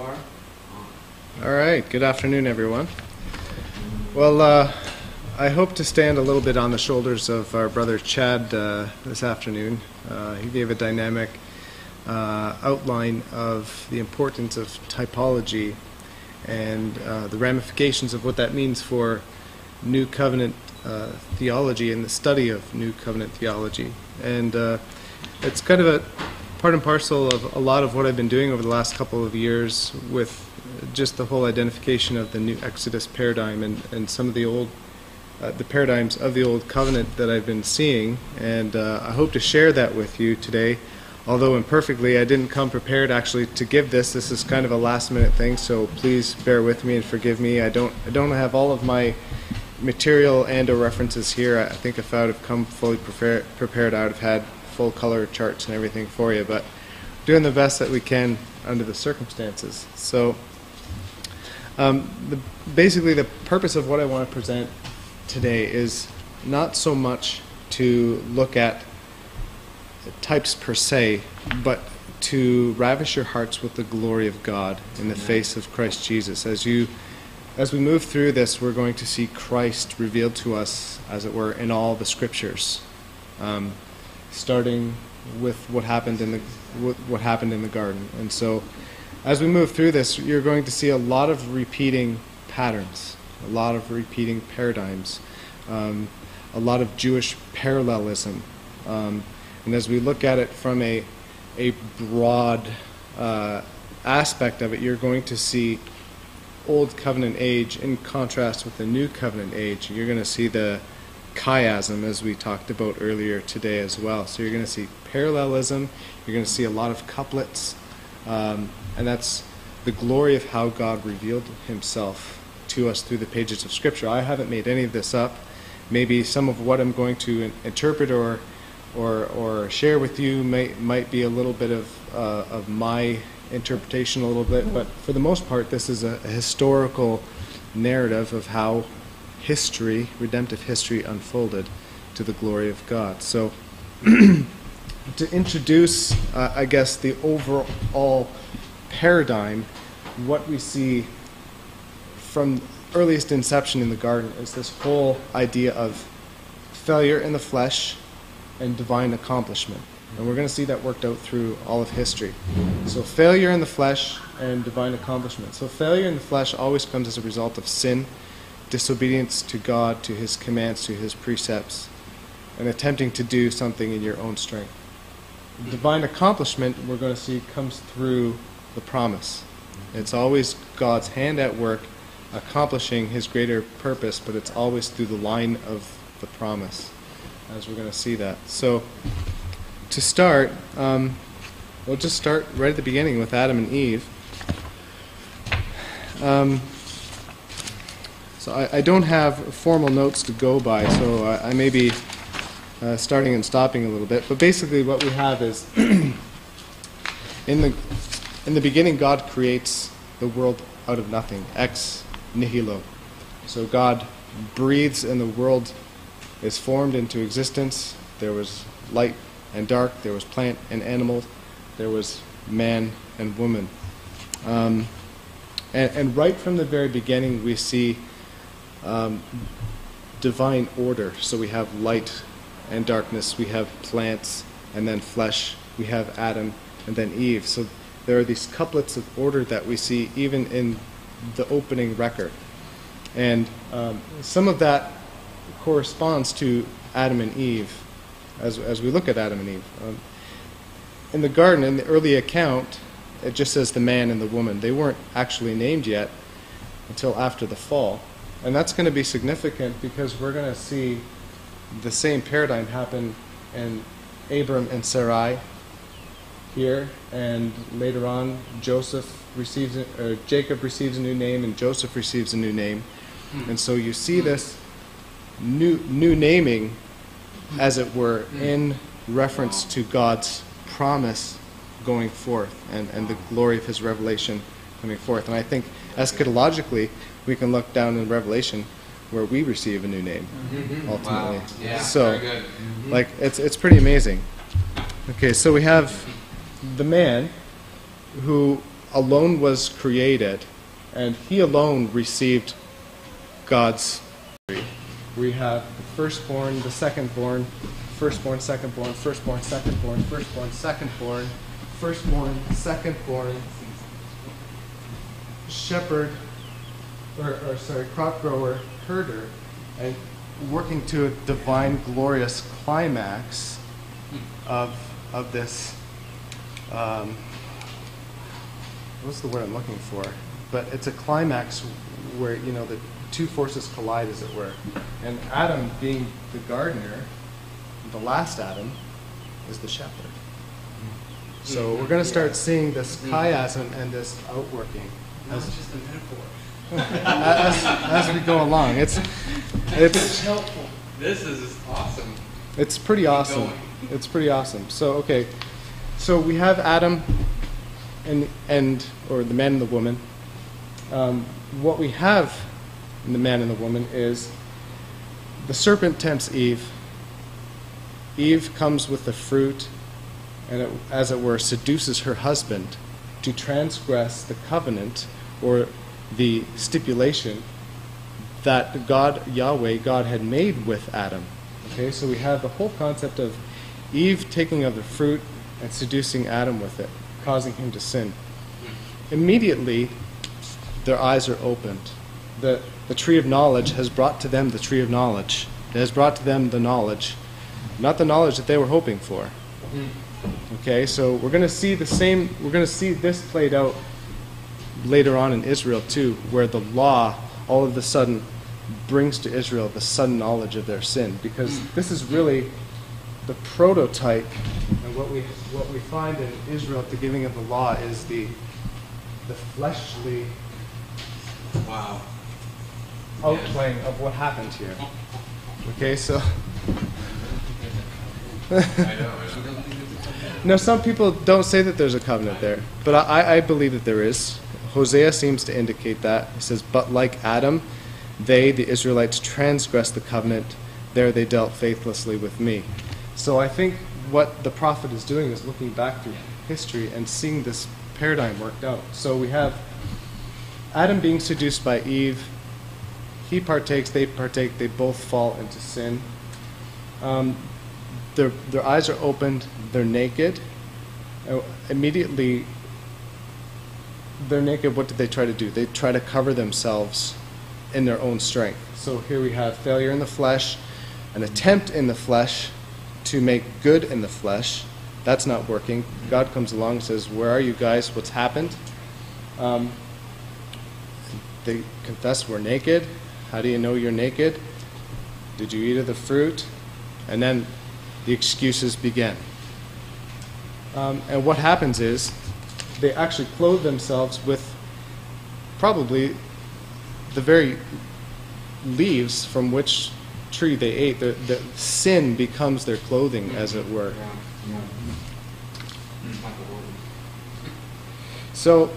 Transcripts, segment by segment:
All right, good afternoon, everyone. Well, uh, I hope to stand a little bit on the shoulders of our brother Chad uh, this afternoon. Uh, he gave a dynamic uh, outline of the importance of typology and uh, the ramifications of what that means for New Covenant uh, theology and the study of New Covenant theology. And it's kind of a part and parcel of a lot of what I've been doing over the last couple of years with just the whole identification of the new Exodus paradigm and, and some of the old uh, the paradigms of the old covenant that I've been seeing, and uh, I hope to share that with you today. Although imperfectly, I didn't come prepared actually to give this. This is kind of a last minute thing, so please bear with me and forgive me. I don't I don't have all of my material and or references here. I think if I would have come fully prepared, prepared I would have had full color charts and everything for you, but doing the best that we can under the circumstances. So, um, the, basically, the purpose of what I want to present today is not so much to look at types per se, but to ravish your hearts with the glory of God in the face of Christ Jesus. As you as we move through this, we're going to see Christ revealed to us, as it were, in all the scriptures, um, starting with what happened in the what happened in the garden. And so, as we move through this, you're going to see a lot of repeating patterns, a lot of repeating paradigms, um, a lot of Jewish parallelism. Um, and as we look at it from a a broad uh, aspect of it, you're going to see Old Covenant age in contrast with the New Covenant age. You're going to see the chiasm, as we talked about earlier today as well. So you're going to see parallelism, you're going to see a lot of couplets, um, and that's the glory of how God revealed himself to us through the pages of Scripture. I haven't made any of this up. Maybe some of what I'm going to in- interpret or or, or share with you may, might be a little bit of, uh, of my interpretation a little bit, but for the most part, this is a, a historical narrative of how history, redemptive history, unfolded to the glory of God. So, to introduce, uh, I guess, the overall paradigm, what we see from earliest inception in the garden is this whole idea of failure in the flesh and divine accomplishment. And we're going to see that worked out through all of history. So, failure in the flesh and divine accomplishment. So, failure in the flesh always comes as a result of sin, disobedience to God, to His commands, to His precepts, and attempting to do something in your own strength. Divine accomplishment, we're going to see, comes through the promise. It's always God's hand at work accomplishing His greater purpose, but it's always through the line of the promise, as we're going to see that. So, to start, um, we'll just start right at the beginning with Adam and Eve. Um, so I, I, don't have formal notes to go by, so I, I may be uh, starting and stopping a little bit. But basically, what we have is in the in the beginning, God creates the world out of nothing, ex nihilo. So God breathes, and the world is formed into existence. There was light and dark, there was plant and animal, there was man and woman. Um, and, and, right from the very beginning, we see um, divine order. So we have light and darkness, we have plants and then flesh, we have Adam and then Eve. So there are these couplets of order that we see even in the opening record. And um, some of that corresponds to Adam and Eve as, as we look at Adam and Eve. Um, in the garden, in the early account, it just says the man and the woman. They weren't actually named yet until after the fall. And that's going to be significant because we're going to see the same paradigm happen in Abram and Sarai here, and later on, Joseph receives, or Jacob receives a new name, and Joseph receives a new name. Hmm. And so you see hmm. this new, new naming as it were, hmm. in reference to God's promise going forth and, and the glory of his revelation coming forth. And I think eschatologically, we can look down in Revelation where we receive a new name mm-hmm. ultimately. Wow. Yeah, so, mm-hmm. like, it's, it's pretty amazing. Okay, so we have the man who alone was created, and he alone received God's. We have the firstborn, the secondborn, firstborn, secondborn, firstborn, secondborn, firstborn, secondborn, firstborn, secondborn, shepherd, or, or sorry, crop grower, herder, and working to a divine, glorious climax of of this. Um, what's the word I'm looking for? But it's a climax where you know the two forces collide, as it were. And Adam, being the gardener, the last Adam, is the shepherd. So we're going to start seeing this chiasm and this outworking That's just a metaphor. As, as we go along. It's it's helpful. This is awesome. it's pretty awesome. It's pretty awesome. So okay, so we have Adam and and or the man and the woman. Um, what we have in the man and the woman is the serpent tempts Eve. Eve comes with the fruit, and it, as it were, seduces her husband to transgress the covenant or the stipulation that God, Yahweh, God had made with Adam. Okay, so we have the whole concept of Eve taking of the fruit and seducing Adam with it, causing him to sin. Immediately, their eyes are opened. The, the tree of knowledge has brought to them the tree of knowledge. It has brought to them the knowledge, not the knowledge that they were hoping for. Hmm. Okay, so we're going to see the same, we're going to see this played out later on in Israel too, where the law all of a sudden brings to Israel the sudden knowledge of their sin, because this is really the prototype, and what we what we find in Israel at the giving of the law is the the fleshly Wow. outplaying of what happened here. Okay, so I know. I know. now some people don't say that there's a covenant there, but I, I believe that there is. Hosea seems to indicate that. He says, "But like Adam, they, the Israelites, transgressed the covenant. There they dealt faithlessly with me." So I think what the prophet is doing is looking back through history and seeing this paradigm worked out. So we have Adam being seduced by Eve. He partakes, they partake, they both fall into sin. Um, their, their eyes are opened, they're naked. Uh, immediately, they're naked. What did they try to do? They try to cover themselves in their own strength. So here we have failure in the flesh, an attempt in the flesh to make good in the flesh. That's not working. God comes along and says, Where are you guys? What's happened? Um, they confess we're naked. How do you know you're naked? Did you eat of the fruit? And then the excuses begin. Um, and what happens is they actually clothe themselves with probably the very leaves from which tree they ate. The, the sin becomes their clothing, as it were. So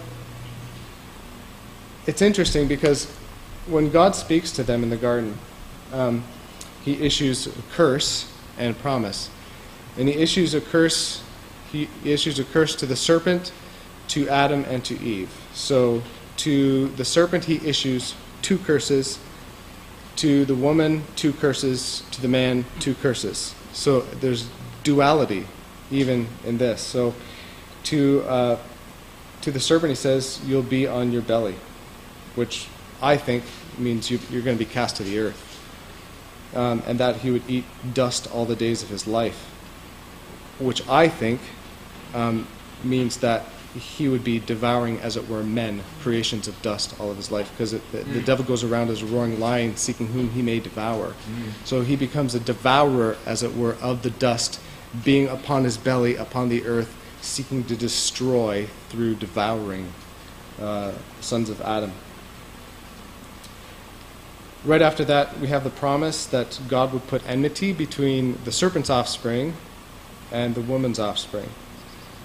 it's interesting because when God speaks to them in the garden, um, he issues a curse and a promise. And he issues a curse, he issues a curse to the serpent, to Adam, and to Eve. So to the serpent, he issues two curses. To the woman, two curses. To the man, two curses. So there's duality even in this. So to, uh, to the serpent, he says, You'll be on your belly, which I think means you, you're going to be cast to the earth. Um, and that he would eat dust all the days of his life, which I think um, means that he would be devouring, as it were, men, creations of dust, all of his life, because the, the devil goes around as a roaring lion, seeking whom he may devour. So he becomes a devourer, as it were, of the dust, being upon his belly, upon the earth, seeking to destroy through devouring uh, sons of Adam. Right after that, we have the promise that God would put enmity between the serpent's offspring and the woman's offspring.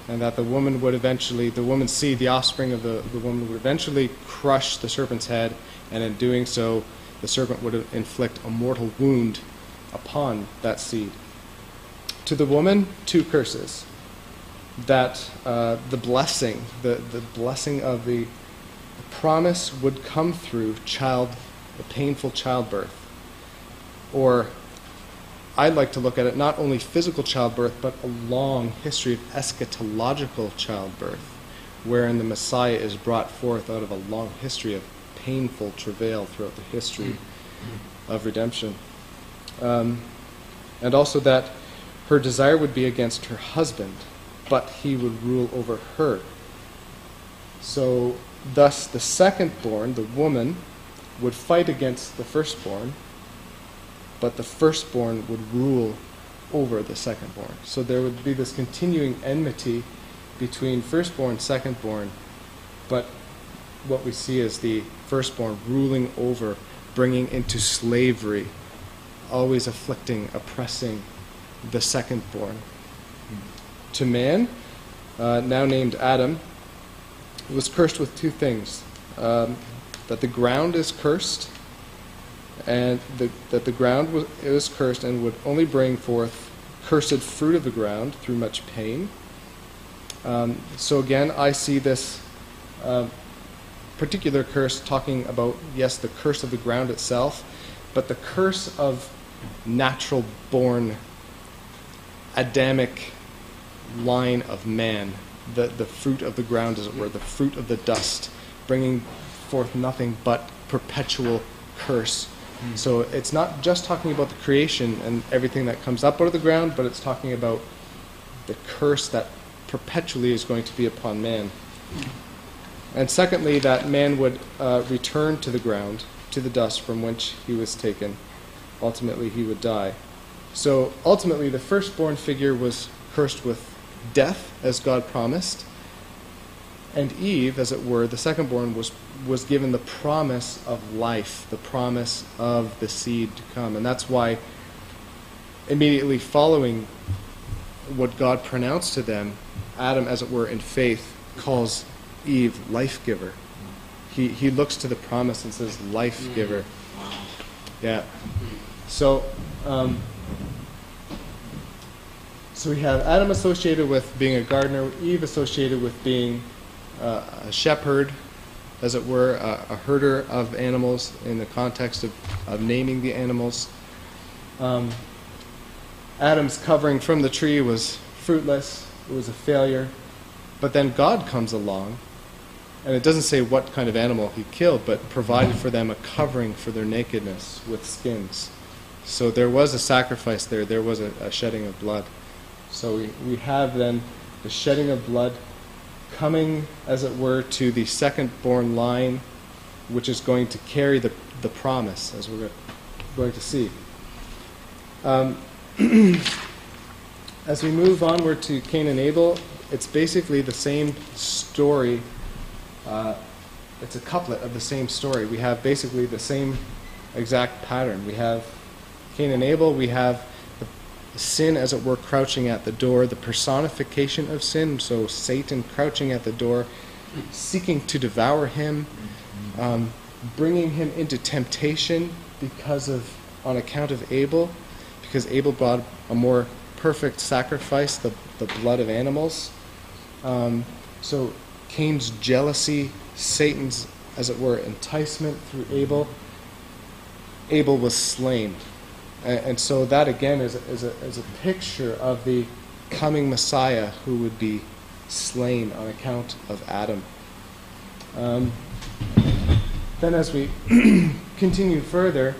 And that the woman would eventually, the woman's seed, the offspring of the, the woman would eventually crush the serpent's head, and in doing so, the serpent would inflict a mortal wound upon that seed. To the woman, two curses. that uh, the blessing, the, the blessing of the, the promise would come through child, a painful childbirth. Or I'd like to look at it not only physical childbirth, but a long history of eschatological childbirth, wherein the Messiah is brought forth out of a long history of painful travail throughout the history of redemption. Um, and also that her desire would be against her husband, but he would rule over her. So, thus, the second-born, the woman, would fight against the firstborn, but the firstborn would rule over the secondborn. So there would be this continuing enmity between firstborn, secondborn, but what we see is the firstborn ruling over, bringing into slavery, always afflicting, oppressing the secondborn. To man, uh, now named Adam, was cursed with two things um, that the ground is cursed, and the, that the ground was, it was cursed and would only bring forth cursed fruit of the ground through much pain. Um, so again, I see this uh, particular curse talking about, yes, the curse of the ground itself, but the curse of natural born Adamic line of man, the, the fruit of the ground, as it were, the fruit of the dust, bringing forth nothing but perpetual curse. Mm. So it's not just talking about the creation and everything that comes up out of the ground, but it's talking about the curse that perpetually is going to be upon man. And secondly, that man would uh, return to the ground, to the dust from which he was taken. Ultimately, he would die. So ultimately, the firstborn figure was cursed with death, as God promised. And Eve, as it were, the secondborn, was, was given the promise of life, the promise of the seed to come. And that's why, immediately following what God pronounced to them, Adam, as it were, in faith, calls Eve life giver. He, he looks to the promise and says, life giver. Yeah. So, um, so we have Adam associated with being a gardener, Eve associated with being uh, a shepherd, as it were, a, a, herder of animals in the context of, of naming the animals. Um, Adam's covering from the tree was fruitless, it was a failure. But then God comes along, and it doesn't say what kind of animal he killed, but provided for them a covering for their nakedness with skins. So there was a sacrifice there, there was a, a shedding of blood. So we, we have then the shedding of blood coming, as it were, to the second born line, which is going to carry the, the promise, as we're going to see. Um, as we move onward to Cain and Abel, it's basically the same story. Uh, it's a couplet of the same story. We have basically the same exact pattern. We have Cain and Abel, we have sin, as it were, crouching at the door, the personification of sin, so Satan crouching at the door, seeking to devour him, um, bringing him into temptation because of, on account of Abel, because Abel brought a more perfect sacrifice, the, the blood of animals. Um, so Cain's jealousy, Satan's, as it were, enticement through Abel. Abel was slain. And, and so that again is a, is, a, is a picture of the coming Messiah who would be slain on account of Adam. Um, then, as we continue further,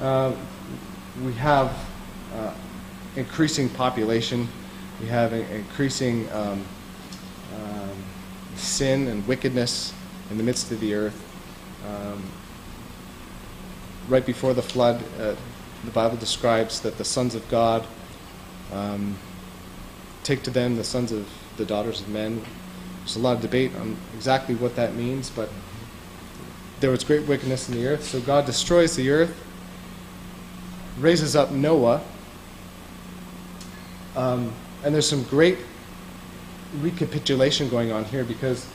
uh, we have uh, increasing population, we have increasing um, um, sin and wickedness in the midst of the earth. Um, right before the flood, uh, the Bible describes that the sons of God um, take to them the sons of the daughters of men. There's a lot of debate on exactly what that means, but there was great wickedness in the earth, so God destroys the earth, raises up Noah, um, and there's some great recapitulation going on here because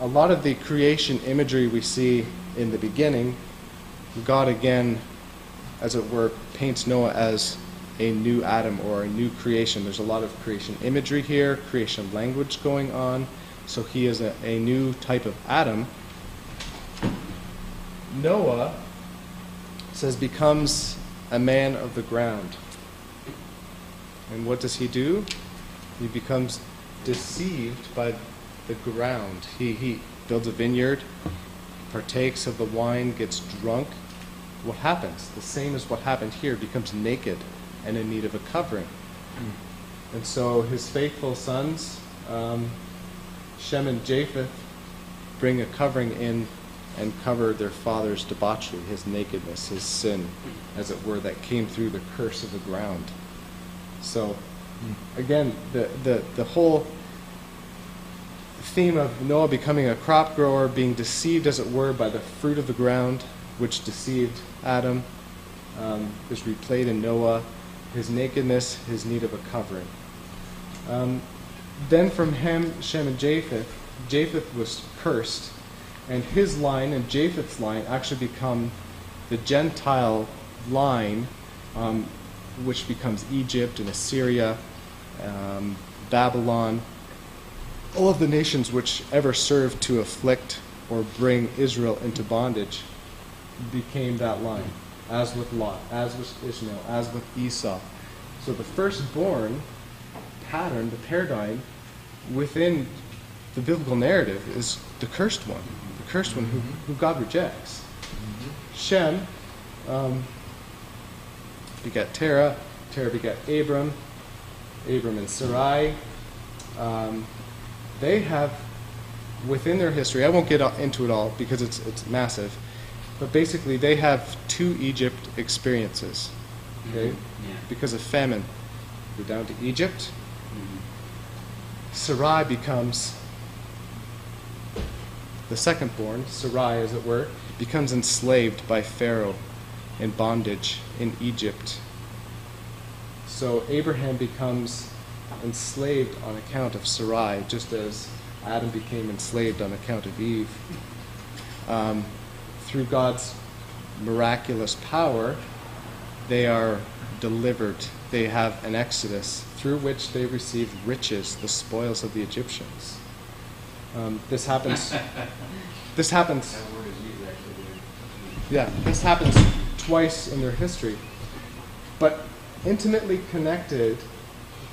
a lot of the creation imagery we see in the beginning, God again as it were, paints Noah as a new Adam or a new creation. There's a lot of creation imagery here, creation language going on. So he is a, a new type of Adam. Noah says becomes a man of the ground. And what does he do? He becomes deceived by the ground. He, he builds a vineyard, partakes of the wine, gets drunk. What happens? The same as what happened here, becomes naked and in need of a covering. Hmm. And so his faithful sons, um, Shem and Japheth, bring a covering in and cover their father's debauchery, his nakedness, his sin, hmm. as it were, that came through the curse of the ground. So, hmm. again, the, the, the whole theme of Noah becoming a crop grower, being deceived, as it were, by the fruit of the ground, which deceived Adam, um, is replayed in Noah, his nakedness, his need of a covering. Um, then from Ham, Shem, and Japheth, Japheth was cursed, and his line and Japheth's line actually become the Gentile line, um, which becomes Egypt and Assyria, um, Babylon, all of the nations which ever served to afflict or bring Israel into bondage became that line, as with Lot, as with Ishmael, as with Esau. So the firstborn pattern, the paradigm within the biblical narrative is the cursed one, the cursed one who, who God rejects. Shem um, begat Terah, Terah begat Abram, Abram and Sarai. Um, they have within their history, I won't get into it all because it's, it's massive, but basically they have two Egypt experiences. Okay? Yeah. Because of famine. Go down to Egypt. Mhm. Sarai becomes the second born, Sarai as it were, becomes enslaved by Pharaoh in bondage in Egypt. So Abraham becomes enslaved on account of Sarai, just as Adam became enslaved on account of Eve. Um, through God's miraculous power, they are delivered. They have an exodus through which they receive riches, the spoils of the Egyptians. Um, this happens. This happens. That word is used actually there. Yeah, this happens twice in their history. But intimately connected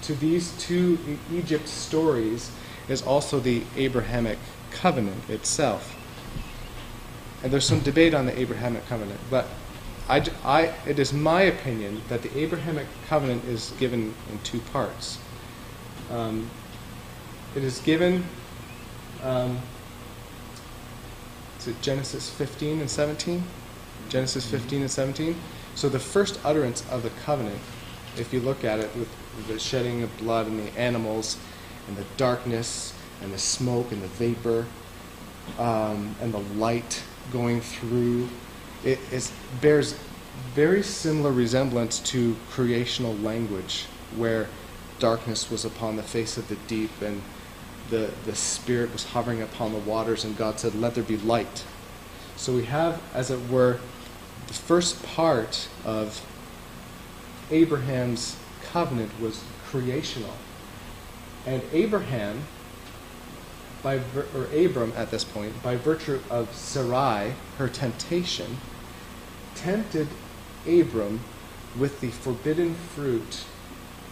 to these two Egypt stories is also the Abrahamic covenant itself. And there's some debate on the Abrahamic covenant, but I, I- it is my opinion that the Abrahamic covenant is given in two parts. Um, it is given, um, is it Genesis 15 and 17? Genesis 15 and 17. So the first utterance of the covenant, if you look at it with the shedding of blood and the animals and the darkness and the smoke and the vapor um, and the light going through, it is, bears very similar resemblance to creational language where darkness was upon the face of the deep and the, the Spirit was hovering upon the waters, and God said, Let there be light. So we have, as it were, the first part of Abraham's covenant was creational. And Abraham, by vir- or Abram at this point, by virtue of Sarai, her temptation, tempted Abram with the forbidden fruit,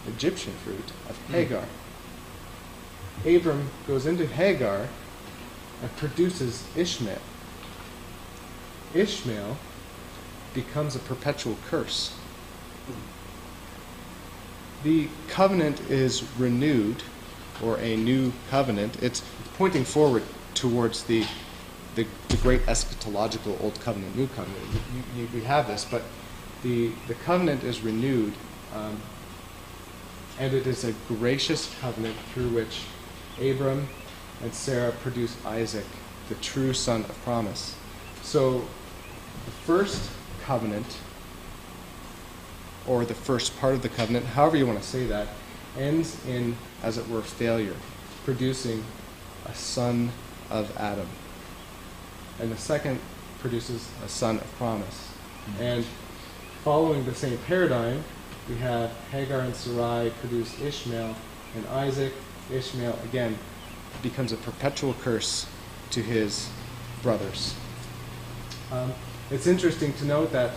Egyptian fruit, of hmm. Hagar. Abram goes into Hagar and produces Ishmael. Ishmael becomes a perpetual curse. The covenant is renewed, or a new covenant. It's pointing forward towards the, the, the great eschatological Old Covenant, New Covenant. You, you, we have this, but the, the covenant is renewed, um, and it is a gracious covenant through which Abram and Sarah produce Isaac, the true son of promise. So, the first covenant, or the first part of the covenant, however you want to say that, ends in, as it were, failure, producing a son of Adam. And the second produces a son of promise. And following the same paradigm, we have Hagar and Sarai produce Ishmael and Isaac. Ishmael, again, becomes a perpetual curse to his brothers. Um, it's interesting to note that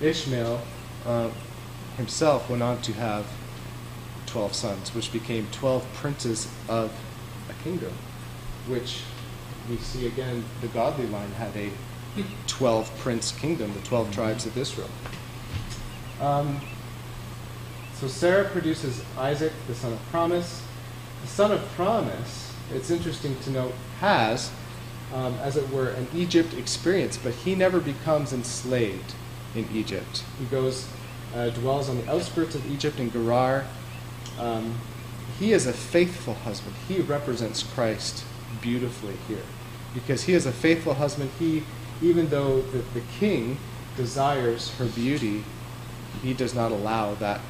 Ishmael uh, himself went on to have 12 sons, which became 12 princes of a kingdom, which we see again, the godly line had a 12 prince kingdom, the 12 tribes of Israel. Um, so Sarah produces Isaac, the son of promise. The son of promise, it's interesting to note, has, um, as it were, an Egypt experience, but he never becomes enslaved in Egypt. He goes, uh, dwells on the outskirts of Egypt in Gerar. Um, he is a faithful husband. He represents Christ beautifully here. Because he is a faithful husband, he, even though the, the king desires her beauty, he does not allow that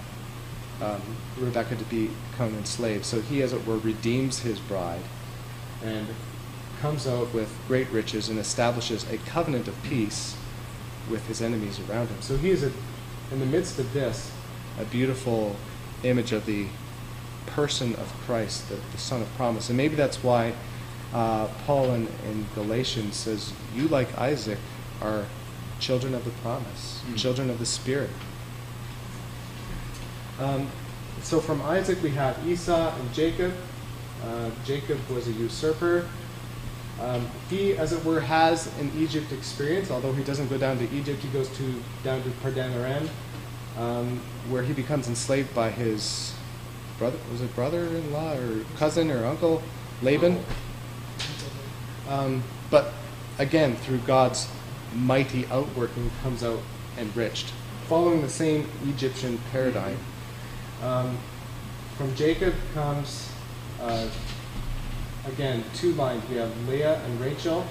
um, Rebecca to become enslaved. So he, as it were, redeems his bride and comes out with great riches and establishes a covenant of peace with his enemies around him. So he is, a, in the midst of this, a beautiful image of the person of Christ, the, the Son of Promise. And maybe that's why uh, Paul in, in Galatians says, You, like Isaac, are children of the promise, Mm. children of the Spirit. Um, so from Isaac we have Esau and Jacob. Uh, Jacob was a usurper. Um, he, as it were, has an Egypt experience. Although he doesn't go down to Egypt, he goes to down to Padan Aram, um, where he becomes enslaved by his brother. Was it brother-in-law or cousin or uncle Laban? Um, but again, through God's mighty outworking, comes out enriched, following the same Egyptian paradigm. Um, from Jacob comes, uh, again, two lines. We have Leah and Rachel.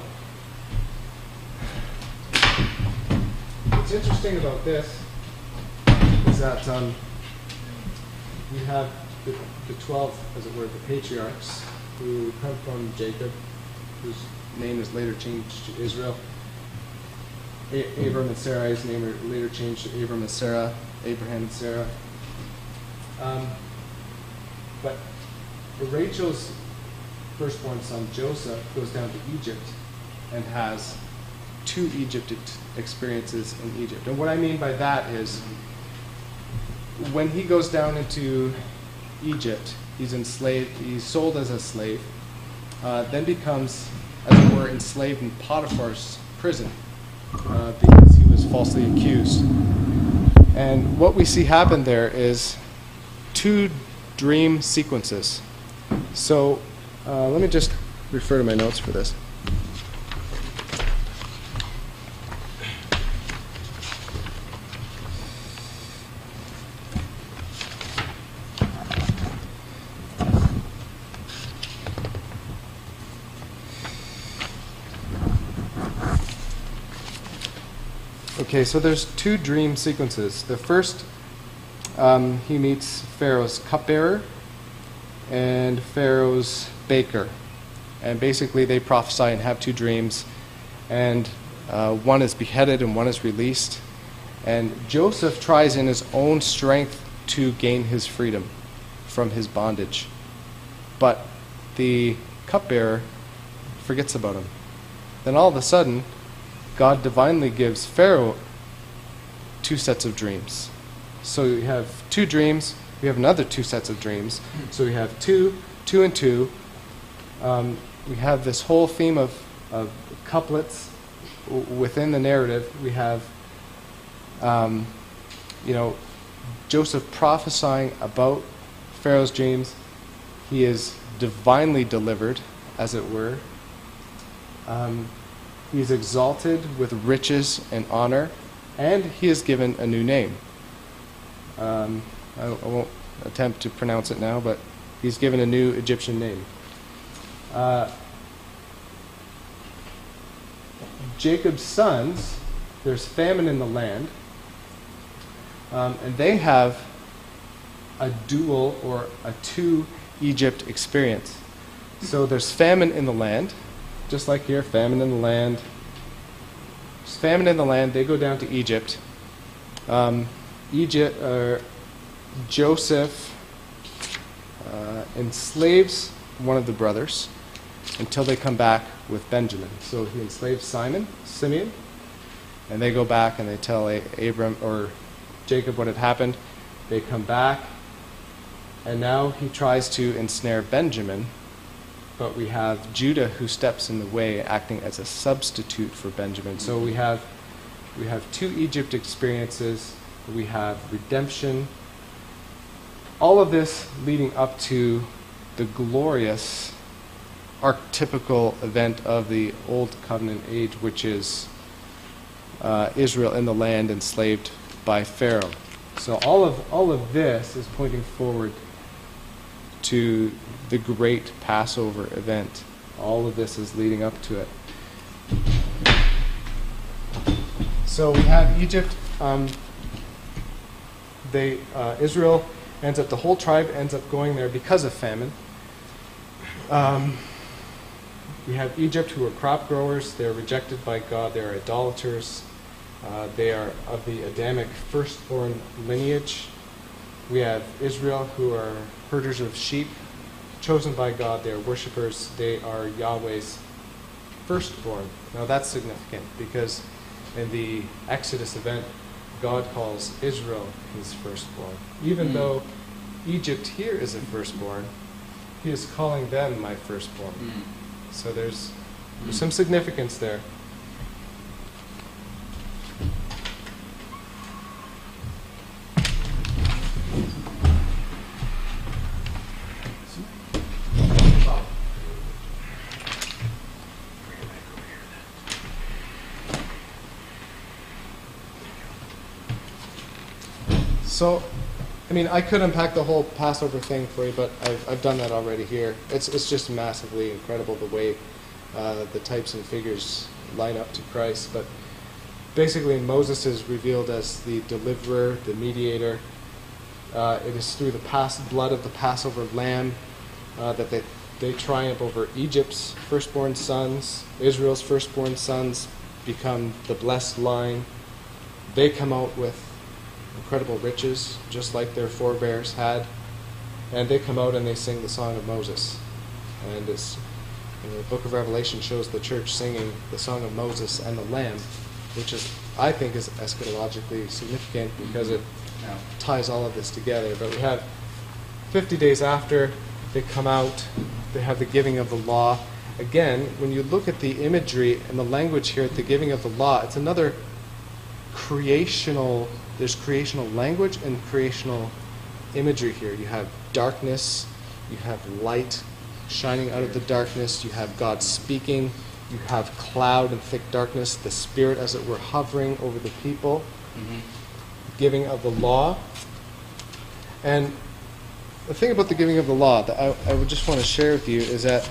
What's interesting about this is that um, we have the, the 12, as it were, the patriarchs who come from Jacob, whose name is later changed to Israel. A- Abram and Sarai's name are later changed to Abram and Sarah, Abraham and Sarah. Um, but Rachel's firstborn son, Joseph, goes down to Egypt and has two Egypt experiences in Egypt. And what I mean by that is when he goes down into Egypt, he's enslaved, he's sold as a slave, uh, then becomes, as it were, enslaved in Potiphar's prison uh, because he was falsely accused. And what we see happen there is two dream sequences. So uh, let me just refer to my notes for this. Okay, so there's two dream sequences. The first, um, he meets Pharaoh's cupbearer and Pharaoh's baker. And basically, they prophesy and have two dreams. And uh, one is beheaded and one is released. And Joseph tries in his own strength to gain his freedom from his bondage. But the cupbearer forgets about him. Then all of a sudden, God divinely gives Pharaoh two sets of dreams. So we have two dreams, we have another two sets of dreams. So we have two, two and two. Um, we have this whole theme of, of couplets w- within the narrative. We have, um, you know, Joseph prophesying about Pharaoh's dreams. He is divinely delivered, as it were. Um, he is exalted with riches and honor, and he is given a new name. Um, I, I won't attempt to pronounce it now, but he's given a new Egyptian name. Uh, Jacob's sons, there's famine in the land, um, and they have a dual or a two Egypt experience. So there's famine in the land, just like here, famine in the land. There's famine in the land. They go down to Egypt. Um, Egypt, uh, Joseph uh, enslaves one of the brothers until they come back with Benjamin. So he enslaves Simon, Simeon, and they go back and they tell A- Abram or Jacob what had happened. They come back, and now he tries to ensnare Benjamin, but we have Judah who steps in the way, acting as a substitute for Benjamin. So we have we have two Egypt experiences. We have redemption. All of this leading up to the glorious archetypical event of the Old Covenant age, which is uh, Israel in the land enslaved by Pharaoh. So all of all of this is pointing forward to the great Passover event. All of this is leading up to it. So we have Egypt. Um, they uh, Israel ends up the whole tribe ends up going there because of famine. Um, we have Egypt, who are crop growers. They're rejected by God. They're idolaters. Uh, they are of the Adamic firstborn lineage. We have Israel, who are herders of sheep, chosen by God. They are worshippers. They are Yahweh's firstborn. Now that's significant because in the Exodus event, God calls Israel his firstborn. Even Mm. though Egypt here is a firstborn, he is calling them my firstborn. Mm. So there's, there's some significance there. So, I mean, I could unpack the whole Passover thing for you, but I've, I've done that already here. It's, it's just massively incredible the way uh, the types and figures line up to Christ. But basically, Moses is revealed as the deliverer, the mediator. Uh, it is through the blood of the Passover lamb uh, that they, they triumph over Egypt's firstborn sons. Israel's firstborn sons become the blessed line. They come out with incredible riches, just like their forebears had. And they come out and they sing the song of Moses. And it's, you know, the book of Revelation shows the church singing the song of Moses and the Lamb, which is, I think, is eschatologically significant because it Now, ties all of this together. But we have 50 days after they come out, they have the giving of the law. Again, when you look at the imagery and the language here at the giving of the law, it's another creational, there's creational language and creational imagery here. You have darkness, you have light shining out of the darkness, you have God speaking, you have cloud and thick darkness, the Spirit, as it were, hovering over the people mhm. giving of the law. And the thing about the giving of the law that I, I would just want to share with you is that,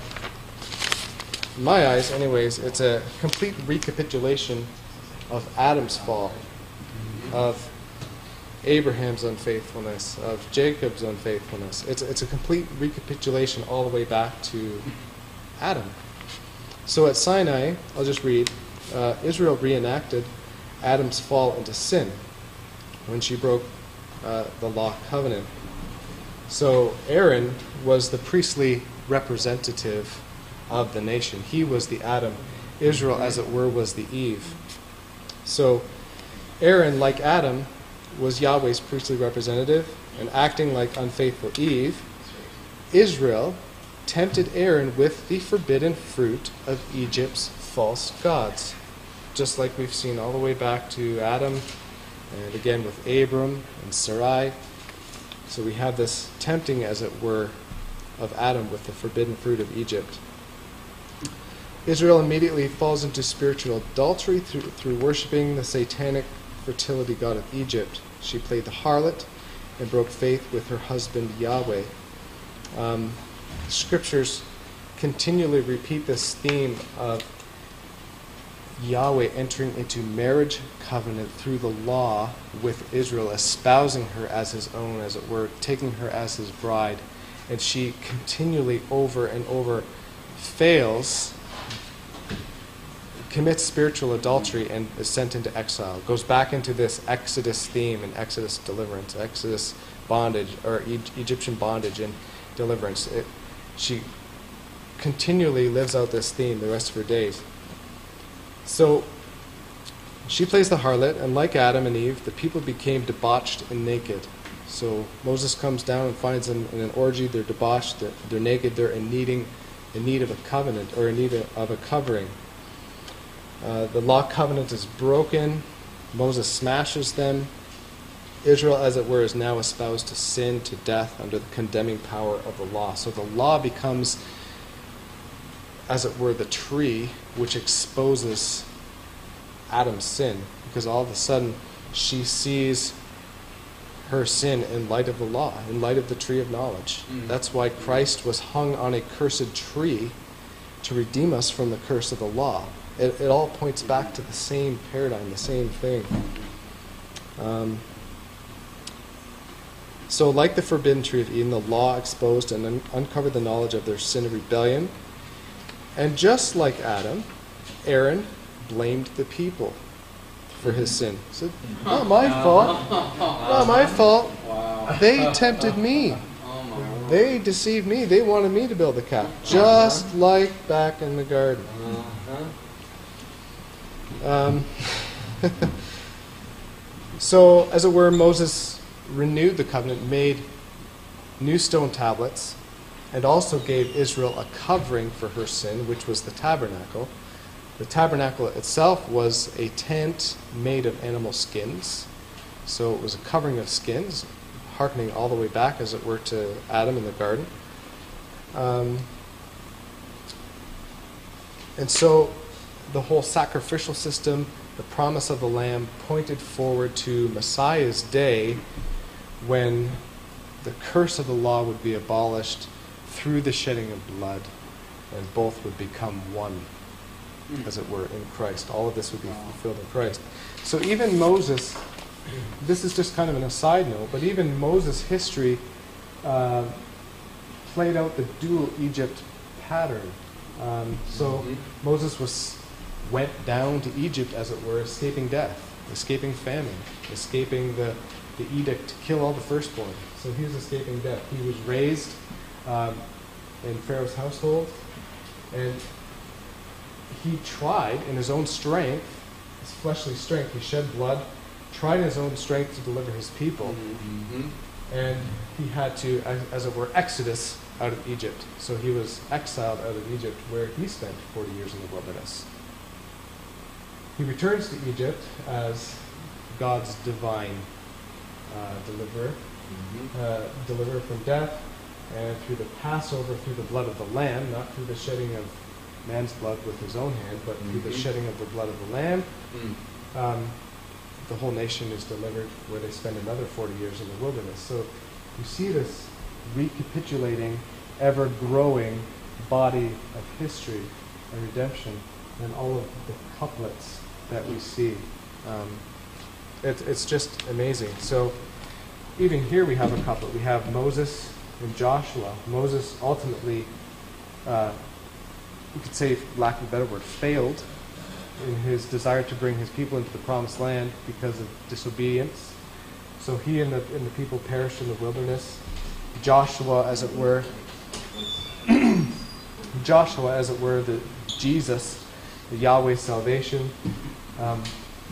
in my eyes, anyways, it's a complete recapitulation of Adam's fall, of Abraham's unfaithfulness, of Jacob's unfaithfulness. It's, it's a complete recapitulation all the way back to Adam. So at Sinai, I'll just read uh, Israel reenacted Adam's fall into sin when she broke uh, the law covenant. So Aaron was the priestly representative of the nation. He was the Adam. Israel, as it were, was the Eve. So Aaron, like Adam, was Yahweh's priestly representative, and acting like unfaithful Eve, Israel tempted Aaron with the forbidden fruit of Egypt's false gods. Just like we've seen all the way back to Adam, and again with Abram and Sarai. So we have this tempting, as it were, of Adam with the forbidden fruit of Egypt. Israel immediately falls into spiritual adultery through, through worshiping the satanic fertility god of Egypt. She played the harlot and broke faith with her husband Yahweh. Um, scriptures continually repeat this theme of Yahweh entering into marriage covenant through the law with Israel, espousing her as his own, as it were, taking her as his bride. And she continually, over and over, fails, commits spiritual adultery, and is sent into exile. Goes back into this Exodus theme and Exodus deliverance, Exodus bondage or e- Egyptian bondage and deliverance. It, she continually lives out this theme the rest of her days. So she plays the harlot, and like Adam and Eve, the people became debauched and naked. So Moses comes down and finds them in an orgy. They're debauched. They're, they're naked. They're in needing, in need of a covenant or in need of a covering. Uh, the law covenant is broken. Moses smashes them. Israel, as it were, is now espoused to sin, to death, under the condemning power of the law. So the law becomes, as it were, the tree which exposes Adam's sin, because all of a sudden she sees her sin in light of the law, in light of the tree of knowledge. Mm. That's why Christ was hung on a cursed tree to redeem us from the curse of the law. It, it all points back to the same paradigm, the same thing. Um, so, like the forbidden tree of Eden, the law exposed and un- uncovered the knowledge of their sin of rebellion. And just like Adam, Aaron blamed the people for his sin. He said, Not my fault. Not my fault. They tempted me. Oh. They deceived me. They wanted me to build the calf. Just like back in the garden. Um, so, as it were, Moses renewed the covenant, made new stone tablets, and also gave Israel a covering for her sin, which was the tabernacle. The tabernacle itself was a tent made of animal skins. So it was a covering of skins, harkening all the way back, as it were, to Adam in the garden. Um, and so the whole sacrificial system, the promise of the Lamb, pointed forward to Messiah's day when the curse of the law would be abolished through the shedding of blood, and both would become one, as it were, in Christ. All of this would be fulfilled in Christ. So even Moses, this is just kind of an aside note, but even Moses' history uh, played out the dual Egypt pattern. Um, so Mhm. Moses was went down to Egypt, as it were, escaping death, escaping famine, escaping the, the edict to kill all the firstborn. So he was escaping death. He was raised um, in Pharaoh's household, and he tried in his own strength, his fleshly strength, he shed blood, tried in his own strength to deliver his people Mhm. and he had to, as, as it were, exodus out of Egypt. So he was exiled out of Egypt, where he spent 40 years in the wilderness. He returns to Egypt as God's divine uh, deliverer, Mhm. uh, deliverer from death, and through the Passover, through the blood of the Lamb, not through the shedding of man's blood with his own hand, but through the Mhm. shedding of the blood of the Lamb, Mm. um, the whole nation is delivered where they spend another 40 years in the wilderness. So you see this recapitulating, ever growing body of history and redemption and all of the couplets that we see. Um, it, it's just amazing. So even here we have a couplet. We have Moses and Joshua. Moses ultimately, uh, you could say, lack of a better word, failed in his desire to bring his people into the promised land because of disobedience. So he and the, and the people perished in the wilderness. Joshua, as it were, Joshua, as it were, the Jesus, the Yahweh salvation, um,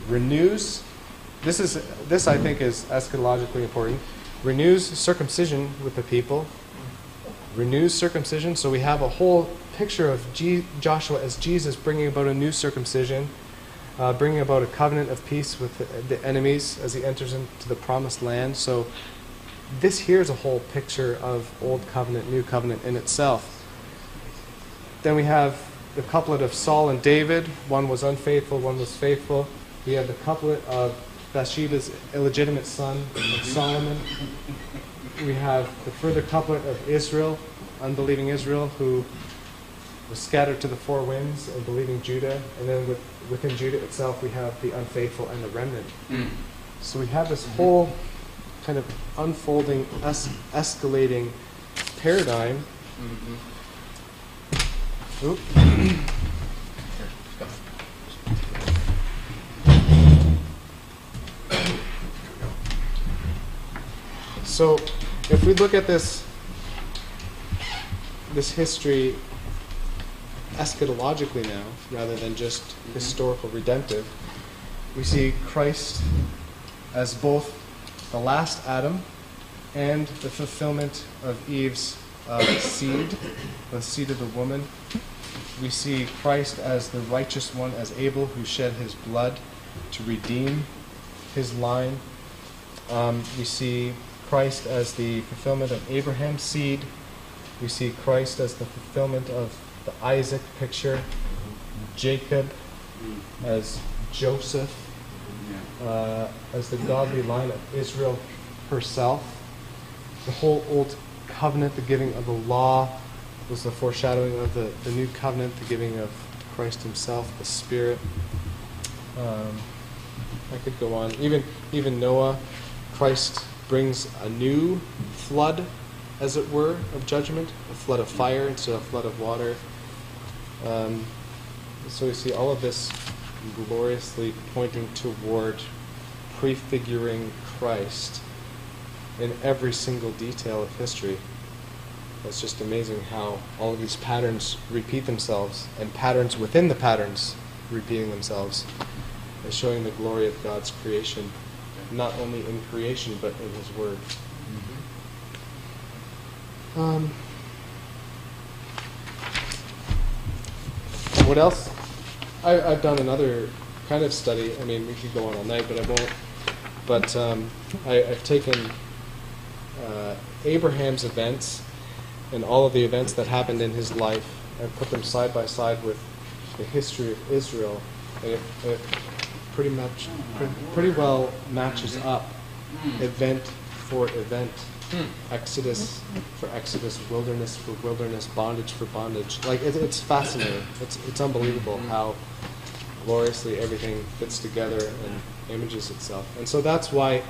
renews. This is this I think is eschatologically important. Renews circumcision with the people. Renews circumcision. So we have a whole picture of G- Joshua as Jesus bringing about a new circumcision, uh, bringing about a covenant of peace with the, the enemies as he enters into the promised land. So this here is a whole picture of old covenant, new covenant in itself. Then we have the couplet of Saul and David. One was unfaithful, one was faithful. We have the couplet of Bathsheba's illegitimate son, Solomon. We have the further couplet of Israel, unbelieving Israel, who was scattered to the four winds, and believing Judah. And then with, within Judah itself, we have the unfaithful and the remnant. Mm. So we have this whole kind of unfolding, es- escalating paradigm. Mhm. Oop. So, if we look at this this history eschatologically now, rather than just historical redemptive, we see Christ as both the last Adam and the fulfillment of Eve's uh, seed, the seed of the woman. We see Christ as the righteous one, as Abel, who shed his blood to redeem his line. Um, we see Christ as the fulfillment of Abraham's seed. We see Christ as the fulfillment of the Isaac picture, Jacob as Joseph, uh, as the godly line of Israel herself. The whole Old Covenant, the giving of the law, was the foreshadowing of the, the new covenant, the giving of Christ Himself, the Spirit. Um, I could go on. Even even Noah, Christ brings a new flood, as it were, of judgment, a flood of fire instead of a flood of water. Um, so we see all of this gloriously pointing toward prefiguring Christ in every single detail of history. It's just amazing how all of these patterns repeat themselves, and patterns within the patterns repeating themselves, and showing the glory of God's creation, not only in creation but in His Word. Um, what else? I, I've done another kind of study. I mean, we could go on all night, but I won't. But um, I, I've taken uh, Abraham's events and all of the events that happened in his life and put them side by side with the history of Israel. It, it pretty much, pretty, pretty well matches up event for event. Exodus for Exodus, wilderness for wilderness, bondage for bondage. Like it, it's fascinating. It's it's unbelievable how gloriously everything fits together and images itself. And so that's why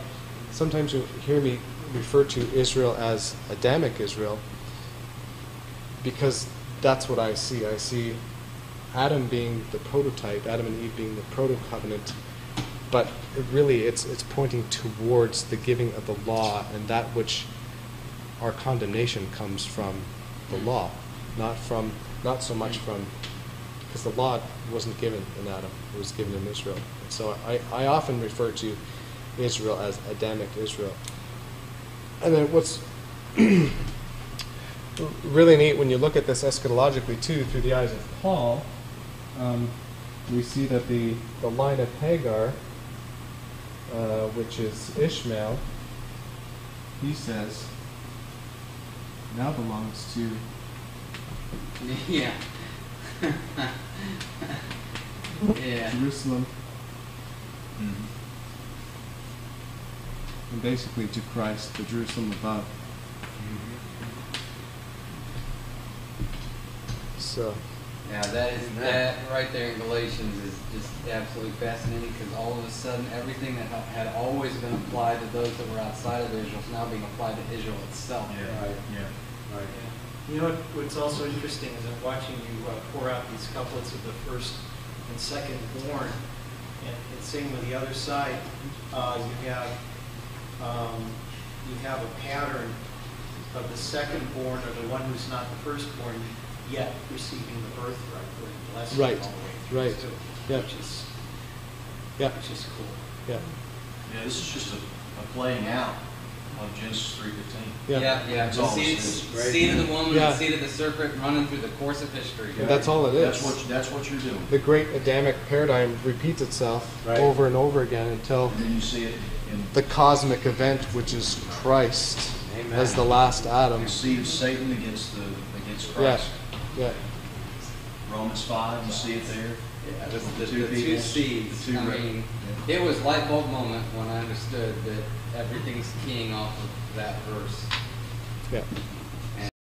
sometimes you hear me refer to Israel as Adamic Israel because that's what I see. I see Adam being the prototype, Adam and Eve being the proto covenant, but it really it's it's pointing towards the giving of the law and that which our condemnation comes from the mm. law, not from not so much mm. from because the law wasn't given in Adam, it was given in Israel. And so I, I often refer to Israel as Adamic Israel. And then what's really neat when you look at this eschatologically too through the eyes of Paul, um, we see that the, the line of Hagar, uh, which is Ishmael, he says, now belongs to Yeah. yeah. Jerusalem and basically to Christ, the Jerusalem above. So, Yeah, that is that right there in Galatians is just absolutely fascinating because all of a sudden everything that had always been applied to those that were outside of Israel is now being applied to Israel itself. Yeah. Right. Yeah. Right. You know what, what's also interesting is I'm watching you uh, pour out these couplets of the first and second born, and it's same with the other side. Uh, you have, um, you have a pattern of the second born or the one who's not the firstborn yet receiving the birthright or the blessing Right, all the way through right, too, yeah. Which is, yeah, which is cool. yeah, Yeah, this is just a, a playing out of Genesis three fifteen. yeah. Yeah, yeah. That's The all seed, this is. seed of the woman, Yeah. the seed of the serpent running through the course of history. And that's all it is. That's what, that's what you're doing. the great Adamic paradigm repeats itself Right. over and over again until And then you see it in the cosmic event, which is Christ Amen. as the last Adam. the seed of Satan against the, against Yeah, Christ. Yeah, Romans five, you see it there. Yeah, the, the, Two the two people, seeds. the two I re- mean, it was light bulb moment when I understood that everything's keying off of that verse. yeah.